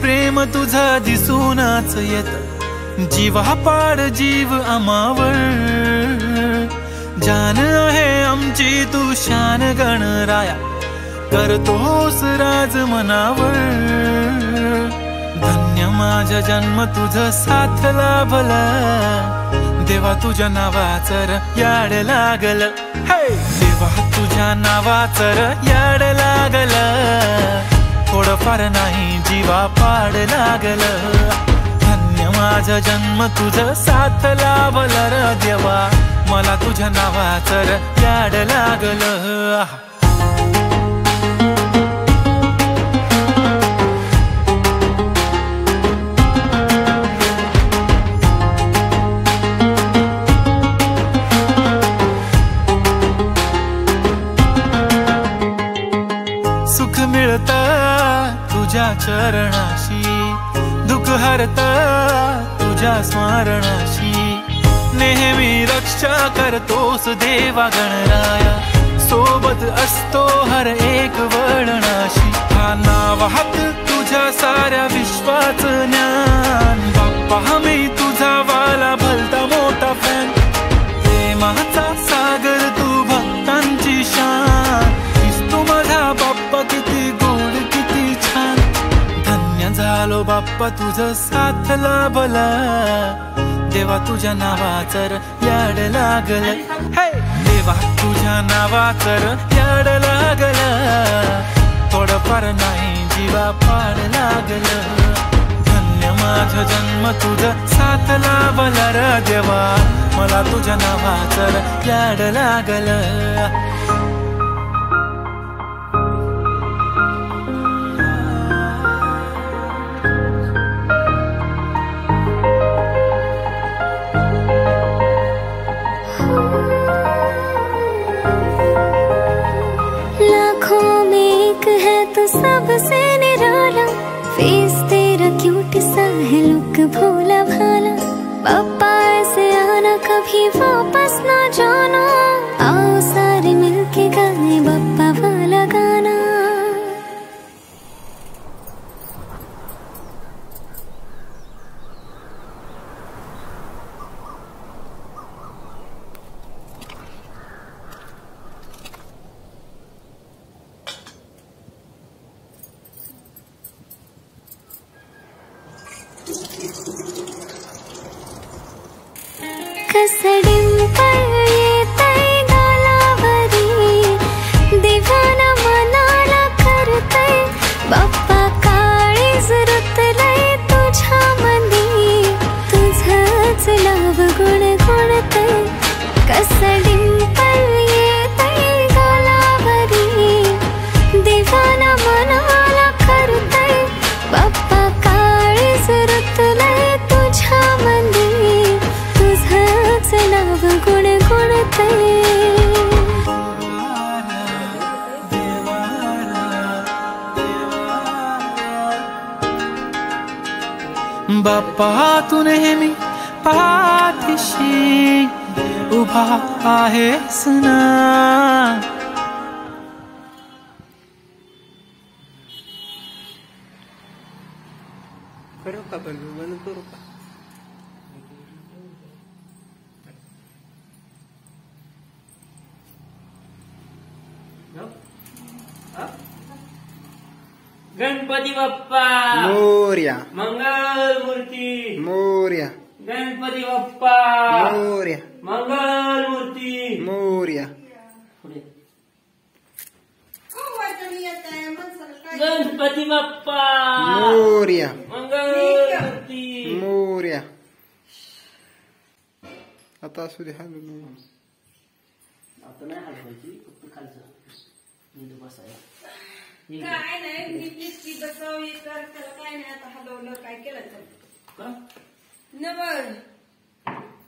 प्रेम तुझा दिसूनच येत. जीवा पाड जीव अमावर जान आहे आमची तू शान गणराया करतोस राज मनावर. धन्य माझा जन्म तुझ साथ लाभला. देवा तुझ्या नावाचर याड लागल. हे देवा तुझ्या नावाचर याड लागल. थोडंफार नाही जीवा पाड लागल. धन्य माझा जन्म तुझ साथ लावल र देवा. मला तुझ्या नावाचर याड लागल. तुझ्या चरणाशी दुःख हरता तुझ्या स्मरणाशी. नेहमी रक्षा करतोस देवा गणराया. सोबत असतो हर एक वळणाशी. हा नावात तुझ्या साऱ्या विश्वाच ज्ञान. तुझ साथ लाभला. देवा तुझ्या नावाचर याड लागल. हे देवा तुझ्या नावाचर याड लागल. थोडंफार नाही जीवा पाड लागल. धन्य माझा जन्म तुझ साथ लाभला र देवा. मला तुझ्या नावाचर याड लागल. भूला भाला पापा ऐसे आना कभी वापस ना जाना। आओ सारे मिलके गाने बप्पा कसडिंपळ येतय तुझंच नाव गुण गुणतय बाप्पा तू नेहमी पाठीशी उभा आहेस ना गणपती बाप्पा! मोर्या. मंगल मूर्ती मोर्या. गणपती बाप्पा! मोर्या. मंगल मूर्ती मोर्या. पुढे. गणपती बाप्पा! मोर्या. मंगल मूर्ती मोर्या. आता असू दे नको. आता नाही हलवायची नीट बसायला काय नाही नीट नीटकी बसव हे कर त्याला काय नाही आता हलवलं काय केलं तर का? नवल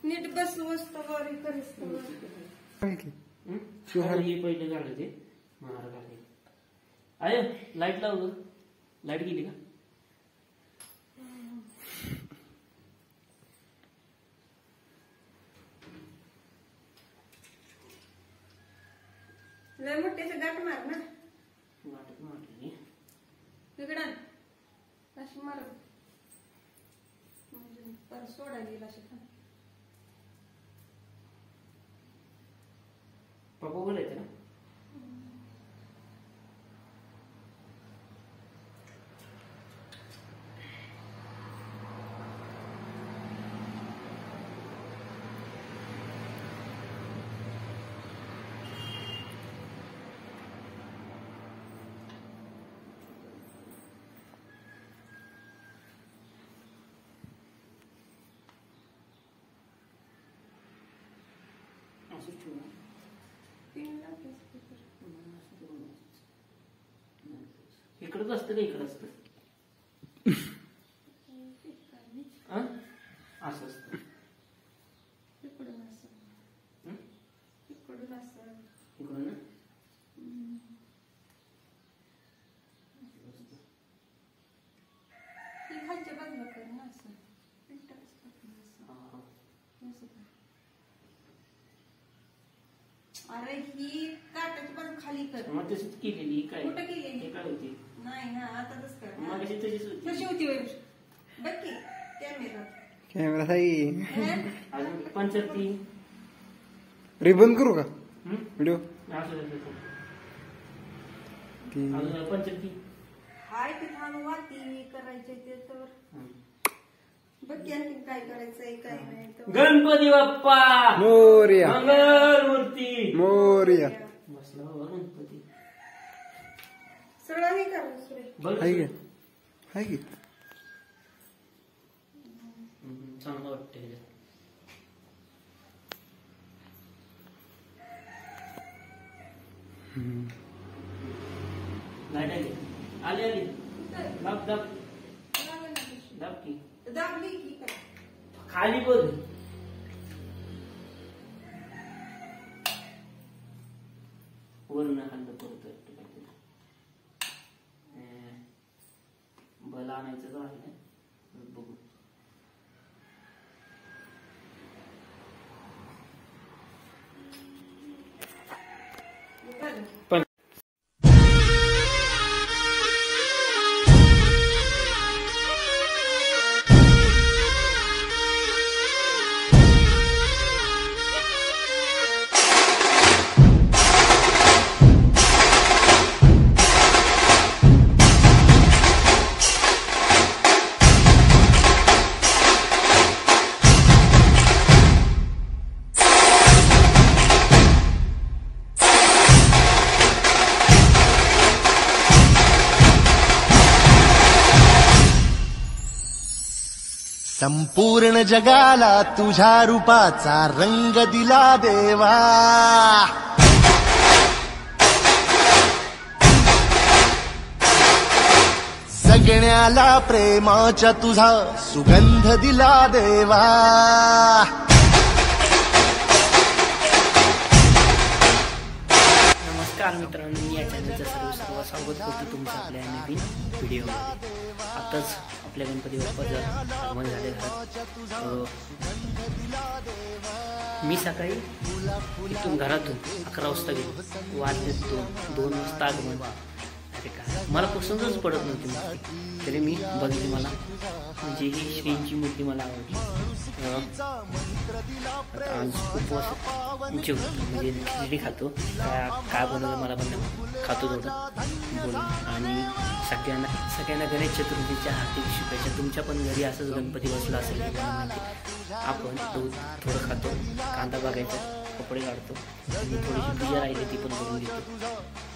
नीट बस वस्तवर हे कर सांग की. हं? शिवहर. हे पहिले झालं ते मारा लागले अरे लाइट लाव गं. लाइट गेली का लय मोठ्याचं गाठणार ना? गाठत मारली तिकडं अशी मार. म्हणजे परत सोडा गेला अशी पप्पा बोलायचं ना? Speaker. इकडंच असतं का इकडं असतं हा? असं असतं इकडून असं. इकडून असं. इकडून ना खालच्या बाजूला कर ना असं. पिंटाचं टाकून असं. हा. असं कर. अरे ही काटाची बाजू खाली कर. मग तशीच केलेली काय? कुठं केलेली? हे काय होती? नाही ना आता तसं कर मग अशी तशीच होती. कशी होती? बघ की कॅमेरा कॅमेरा आहे अजून पंचायती रिबन करू का? व्हिडिओ असं. ती. अजून हाय ते थांब वाती करायचे ते तर. बघ की आणखी काय करायचंय काय नाही तर. गणपती बाप्पा! मोर्या. मंगलमूर्ती! मोर्या बसला बाबा गणपती सगळं हे की की. चांगलं वाटतं. लाइट आली आली. आली दाब दाब. दाब की. की खाली बघ. वरून हल्लं पडतोय बल आणायचं तर आहे बघू. संपूर्ण जगाला तुझ्या रूपाचा रंग दिला देवा. जगण्याला प्रेमाचा तुझा सुगंध दिला देवा. नमस्कार मित्रांनो मी या चॅनलचं सर्व सर्व स्वागत करतो तुमच्या आपल्या नवीन व्हिडिओ आताच आपल्या गणपती बाप्पाचं आगमन झाले अं, मी सकाळी इथून घरातून अकरा वाजता गेलो. वाजले दोन दोन वाजता आगमन. मला पसंतच पडत नव्हती तरी मी बघितली मला. म्हणजे ही श्रींची मूर्ती मला आवडली. म्हणजे खातो. काय काय बनवलं मला पण खातो थोडं बोलून. आणि सगळ्यांना सगळ्यांना गणेश चतुर्थीच्या हार्दिक शुभेच्छा. तुमच्या पण घरी असंच गणपती बसला असेल आपण दूध थोडं खातो. कांदा बघायचा. कपडे काढतो. थोडीशी पूजा राहिली ती पण करून घेतो